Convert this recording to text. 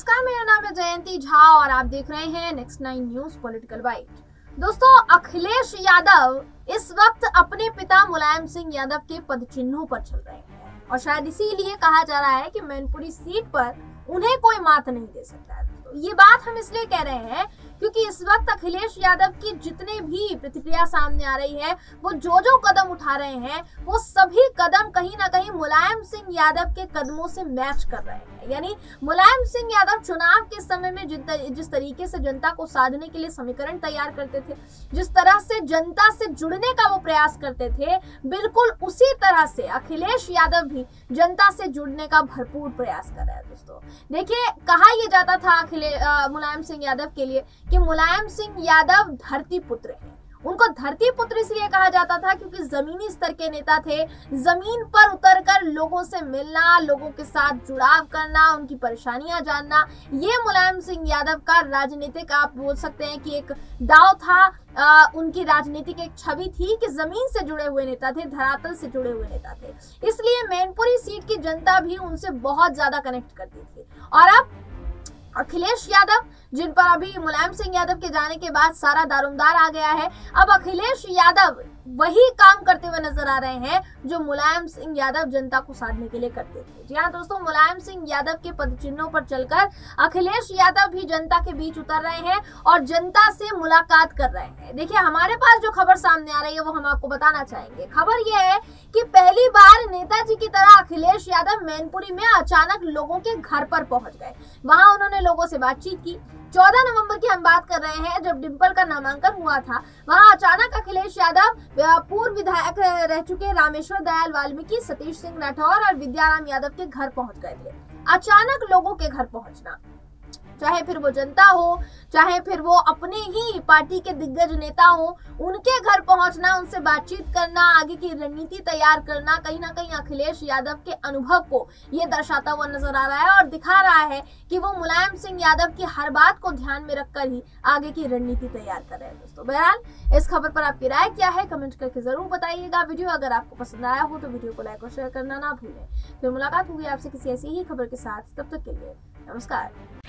नमस्कार, मेरा नाम है जयंती झा और आप देख रहे हैं next nine news political byte दोस्तों, अखिलेश यादव इस वक्त अपने पिता मुलायम सिंह यादव के पद चिन्हों पर चल रहे हैं। और शायद इसीलिए कहा जा रहा है कि मैनपुरी सीट पर उन्हें कोई मात नहीं दे सकता ये बात हम इसलिए कह रहे हैं क्योंकि इस वक्त अखिलेश यादव की जितने भी प्रतिक्रिया सामने आ रही है, वो जो जो कदम उठा रहे हैं, वो सभी कदम कहीं ना कहीं मुलायम सिंह यादव के कदमों से मैच कर रहे हैं। यानी मुलायम सिंह यादव चुनाव के समय में जिस तरीके से जनता को साधने के लिए समीकरण तैयार करते थे, जिस तरह से जनता से जुड़ने का वो प्रयास करते थे, बिल्कुल उसी तरह से अखिलेश यादव भी जनता से जुड़ने का भरपूर प्रयास कर रहे हैं दोस्तों। देखिए, कहा यह जाता था अखिलेश मुलायम सिंह यादव के लिए कि मुलायम सिंह यादव धरती पुत्र हैं। उनको धरती पुत्र इसलिए कहा जाता था क्योंकि जमीनी स्तर के नेता थे। ज़मीन पर उतरकर लोगों से मिलना लोगों के साथ जुड़ाव करना उनकी परेशानियाँ जानना ये मुलायम सिंह यादव का राजनीतिक आप बोल सकते हैं कि एक दाव था। आ, उनकी राजनीतिक एक छवि थी कि ज़मीन से जुड़े हुए नेता थे धरातल से जुड़े हुए नेता थे। इसलिए मैनपुरी सीट की जनता भी उनसे बहुत ज़्यादा कनेक्ट करती थी। और अब अखिलेश यादव, जिन पर अभी मुलायम सिंह यादव के जाने के बाद सारा दारोमदार आ गया है। अब अखिलेश यादव वही काम करते हुए नज़र आ रहे हैं जो मुलायम सिंह यादव जनता को साधने के लिए करते थे। जी हाँ दोस्तों, मुलायम सिंह यादव के पद चिन्हों पर चलकर अखिलेश यादव भी जनता के बीच उतर रहे हैं और जनता से मुलाकात कर रहे हैं। देखिए, हमारे पास जो खबर सामने आ रही है, वो हम आपको बताना चाहेंगे। खबर ये है कि पहली बार नेताजी की तरह अखिलेश यादव मैनपुरी में अचानक लोगों के घर पर पहुँच गए। वहाँ उन्होंने लोगों से बातचीत की। चौदह नवंबर की हम बात कर रहे हैं, जब डिम्पल का नामांकन हुआ था, वहाँ अचानक अखिलेश यादव पूर्व विधायक रह चुके रामेश्वर दयाल वाल्मीकि, सतीश सिंह राठौर और विद्याराम यादव के घर पहुँच गए थे। अचानक लोगों के घर पहुँचना। चाहे फिर वो जनता हो, चाहे फिर वो अपने ही पार्टी के दिग्गज नेता हो, उनके घर पहुँचना, उनसे बातचीत करना, आगे की रणनीति तैयार करना, कहीं ना कहीं अखिलेश यादव के अनुभव को ये दर्शाता हुआ नज़र आ रहा है और दिखा रहा है कि वो मुलायम सिंह यादव की हर बात को ध्यान में रखकर ही आगे की रणनीति तैयार कर रहे हैं दोस्तों। बहरहाल, इस खबर पर आपकी राय क्या है, कमेंट करके ज़रूर बताइएगा। वीडियो अगर आपको पसंद आया हो तो वीडियो को लाइक और शेयर करना ना भूलें। फिर मुलाकात होगी आपसे किसी ऐसी ही खबर के साथ। तब तक के लिए नमस्कार।